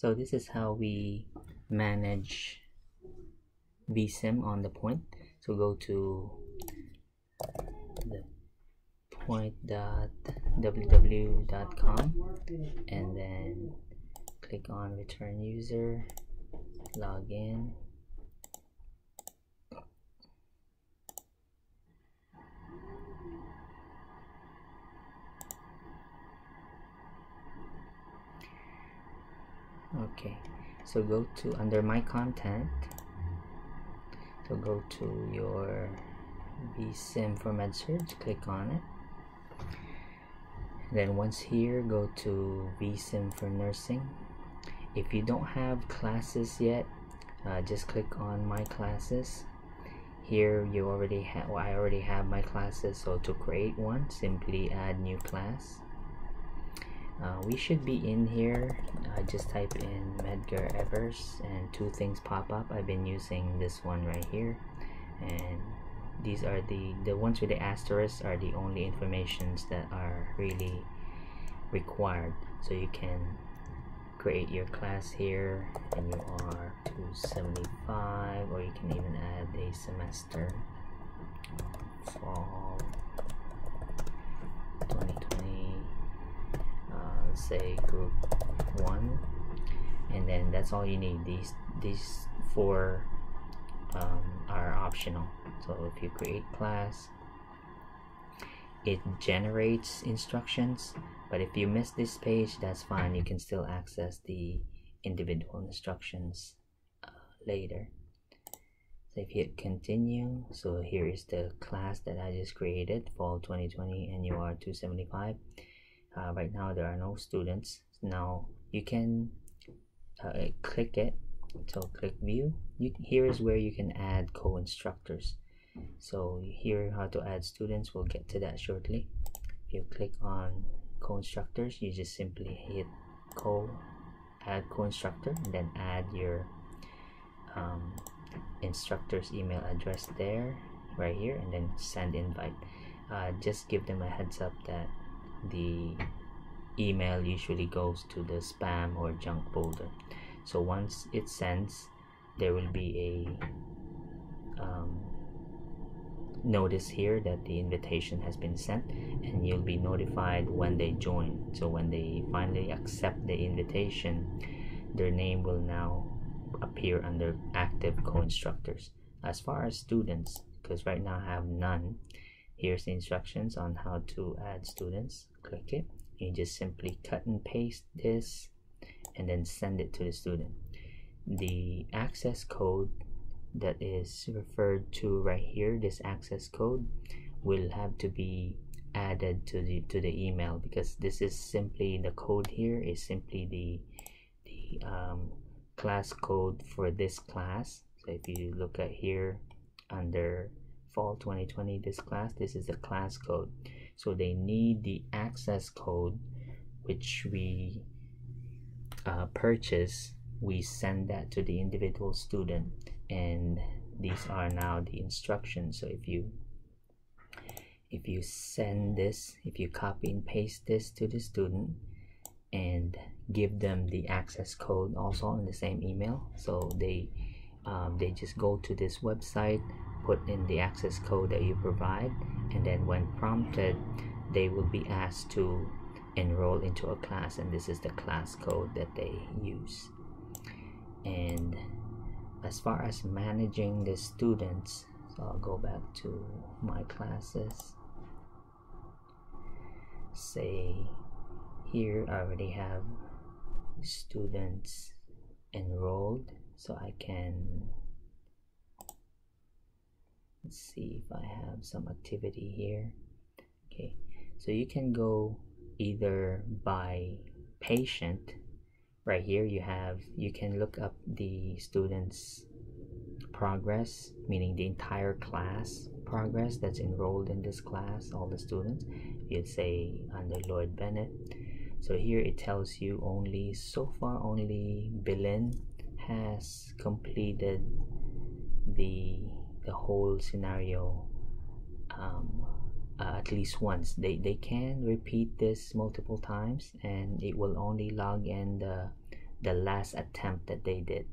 So this is how we manage vsim on the point. So go to the point.lww.com and then click on return user, log in, okay. So go to under my content. So go to your vsim for MedSurg click on it. Then once here go to vsim for nursing. If you don't have classes yet uh, just click on my classes. Here you already have well, I already have my classes so to create one simply add new class uh, we should be in here. I just type in Medgar Evers and two things pop up. I've been using this one right here. And these are the the ones with the asterisks are the only informations that are really required. So you can create your class here and you are 275 or you can even add a semester. Fall 2020 say group one and then that's all you need. These these four um, are optional. So if you create class it generates instructions but if you miss this page that's fine. You can still access the individual instructions uh, later. So if you hit continue so here is the class that I just created fall 2020 NUR 275 uh, right now there are no students. Now you can uh, click it. So click view. You, here is where you can add co-instructors. So here how to add students we'll get to that shortly. If you click on co-instructors you just simply hit co add co-instructor and then add your um, instructor's email address there right here and then send invite. Uh, just give them a heads up that the email usually goes to the spam or junk folder. So once it sends there will be a um, notice here that the invitation has been sent and you'll be notified when they join. So when they finally accept the invitation their name will now appear under active co-instructors. As far as students because right now I have none here's the instructions on how to add students click it. You just simply cut and paste this and then send it to the student. The access code that is referred to right here this access code will have to be added to the to the email because this is simply the code here is simply the the um, class code for this class. So if you look at here under fall 2020 this class this is the class code so they need the access code which we uh, purchase. We send that to the individual student and these are now the instructions. So if you if you send this if you copy and paste this to the student and give them the access code also in the same email so they um, they just go to this website put in the access code that you provide and then when prompted they will be asked to enroll into a class and this is the class code that they use. And as far as managing the students so I'll go back to my classes. Say here I already have students enrolled so I can let's see if I have some activity here. Okay so you can go either by patient. Right here you have you can look up the students progress meaning the entire class progress that's enrolled in this class all the students you'd say under Lloyd Bennett. So here it tells you only so far only Belen has completed the the whole scenario um, uh, at least once. They, they can repeat this multiple times and it will only log in the the last attempt that they did.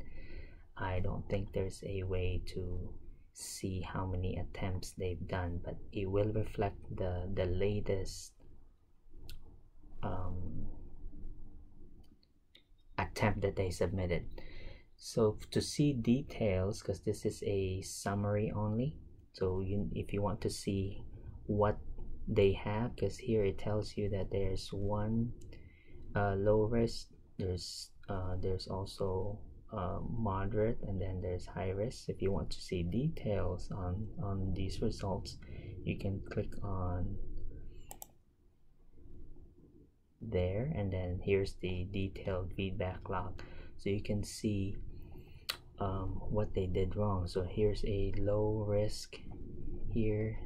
I don't think there's a way to see how many attempts they've done but it will reflect the the latest um, attempt that they submitted so to see details because this is a summary only. So you if you want to see what they have because here it tells you that there's one uh, low risk there's uh, there's also uh, moderate and then there's high risk. If you want to see details on on these results you can click on there and then here's the detailed feedback log. So you can see um, what they did wrong. So here's a low risk here.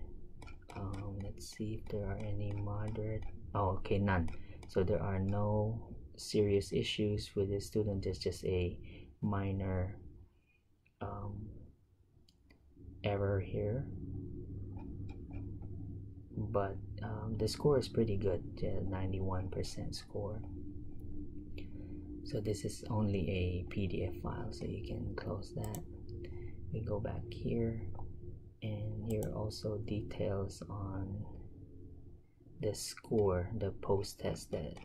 Um, let's see if there are any moderate oh okay none. So there are no serious issues with the student it's just a minor um, error here. But um, the score is pretty good 91% score so this is only a PDF file so you can close that. We go back here and here also details on the score the post test that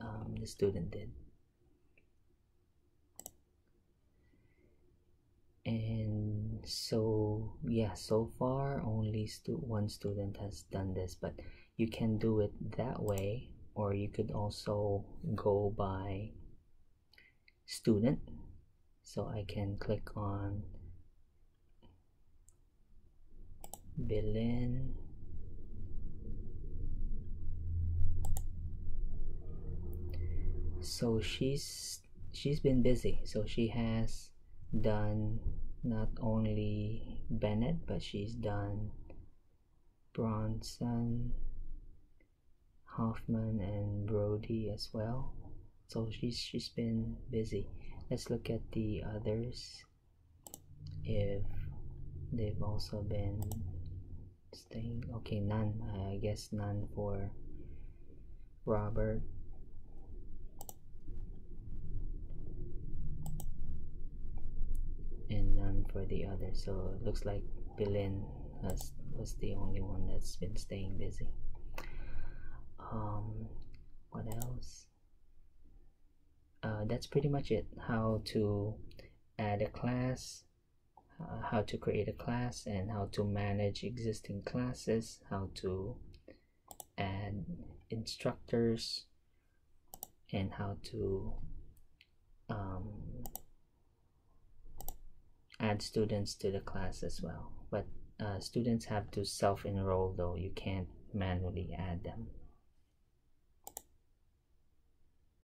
um, the student did. And so yeah so far only stu one student has done this but you can do it that way or you could also go by student. So I can click on Belen so she's she's been busy. So she has done not only Bennett but she's done Bronson Hoffman and Brody as well so she's she's been busy. Let's look at the others. If they've also been staying okay none. I guess none for Robert. And none for the other so it looks like Belen has was the only one that's been staying busy. Um what else? uh, that's pretty much it. How to add a class uh, how to create a class and how to manage existing classes how to add instructors and how to um, add students to the class as well. But uh, students have to self-enroll though. You can't manually add them